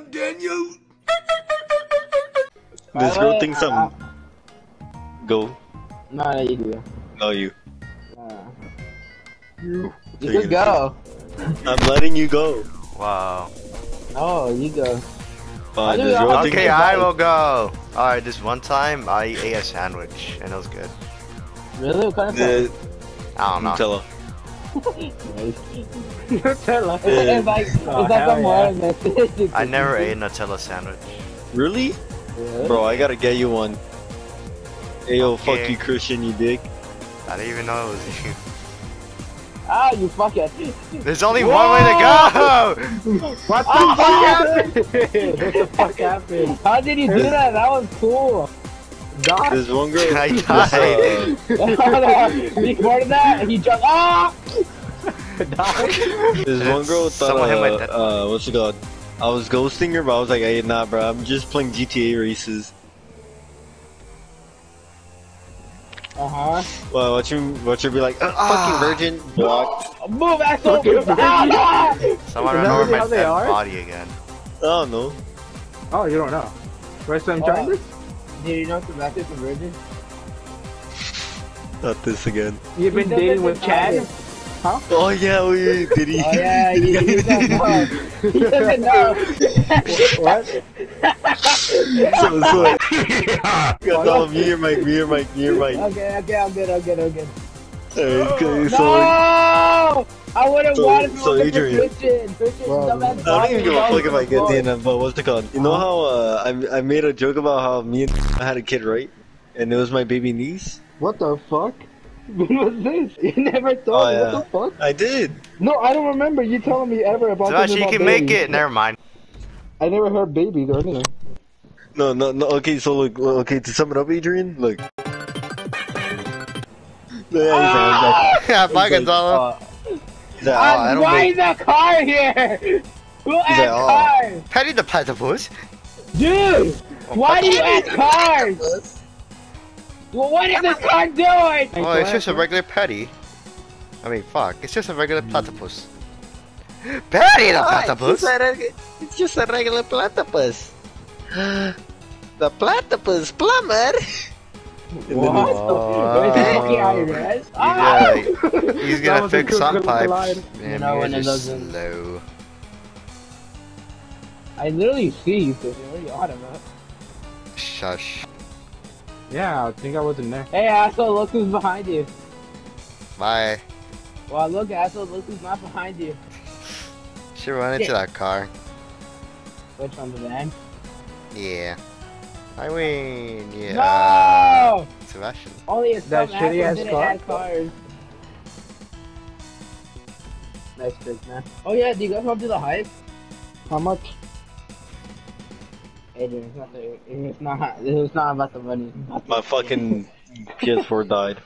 damn Daniel. This girl thinks I'm. Go. No, no, you do. No, you. You. you just go. I'm letting you go. Wow. No, you go. Fine. do This girl Okay, I'm- will go. Alright, this one time I ate a sandwich and it was good. Really? What kind of The I don't know. Nutella. Nutella. It's, it's like it's Oh, like hell a yeah. I never ate a Nutella sandwich. Really? Really? Bro, I gotta get you one. Hey yo, fuck you, Christian, you dick. I didn't even know it was you. Ah, you fucker. There's only one way to go! What the Ah! fuck happened? what the fuck happened? How did you do that? That was cool. Dog. There's one girl. I this, died. Before that, he jumped. Ah! Dog. This one girl thought, Someone hit my uh, dead- uh, what's it called? I was ghosting her, but I was like, hey, nah, bro, I'm just playing GTA races. Uh huh. Well, watch her, watch her be like, uh, fucking virgin, blocked. Move, asshole. Fucking Ah! Someone Is ran that over my how they dead are? body again. I don't know. Oh, you don't know. First time Oh. trying this? Did you know Sebastian's a virgin? Not this again. You've been dating with Chad? it. Oh yeah, we did he? Oh yeah, he, he doesn't know. He doesn't know. What? so, so, Got all me, your mic, me, your mic, me, your mic. Okay, okay, I'm good, I'm good, I'm good. Okay, No! so I wouldn't So- want to so so Adrian- Christian. Christian, Well, dumbass I don't even give a fuck if I get the in end, but what's it called? You know how uh, I I made a joke about how me and I had a kid, right? And it was my baby niece. What the fuck? When was this? You never told Oh, me. yeah. What the fuck? I did. No, I don't remember you telling me ever about Sebastian, you can about make it. Never mind. I never heard babies or anything. No, no, no. Okay, so look, look, okay. To sum it up, Adrian, look. Yeah, he's ah! like- yeah, bye, Gonzalo. he's like, Oh, I don't why make- is a car here? Who like, asked oh. cars? Perry the platypus. Dude, oh, why do you ask cars? Well, what is this car doing? Oh, it's just a regular Perry. I mean, fuck. It's just a regular platypus. Perry the ah, platypus. It's just a regular platypus. the platypus plumber. What? Oh. Is it fucking IRS? He's Ah! gonna, he's gonna fix good some little pipes. line. And You know, you when guys it are doesn't- slow. I literally see you, Christian. What are you on about? Shush. Yeah, I think I wasn't there. Hey, asshole, look who's behind you. Bye. Well, look, asshole, look who's not behind you. Should run into that car. Which one's the van? Yeah. I win. Yeah. No! Sebastian. Oh, Only a That some shitty asshole ass didn't car? cars. Nice trick, man. Oh yeah, do you guys want to do the hype? How much? Adrian, it's not, the, it's not, it's not about the money. About the My fucking PS4 died.